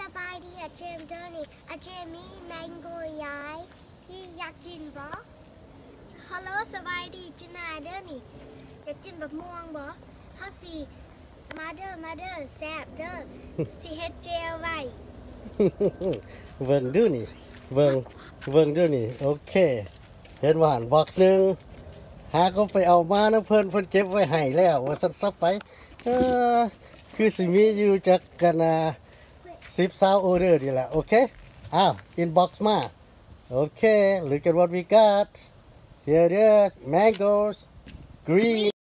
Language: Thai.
สบายดีอาเจมเดอร์นี่อาเจมมีแมงโกยายพี่อยากกินบ่ฮัลโหลสบายดีจินาเด้อนี่อยากกินแบบม่วงบ่เฮาสิมาเด้อมาเด้อแซ่บเด้อสิเฮ็ดเจลไว้เบิ่งดูนี่เบิ่งเบิ่งดูนี่โอเคเห็นว่าหันบ็อกซ์หนึงหาก็ไปเอามานะเพิ่นเพิ่นเก็บไว้ให้แล้วว่าซั่นซับไปเออคือสิมีอยู่จักกันนะ 10 20ออเดอร์นี่แหละโอเคอ้าวอินบ็อกซ์มาโอเค look at what we got here it is mangoes green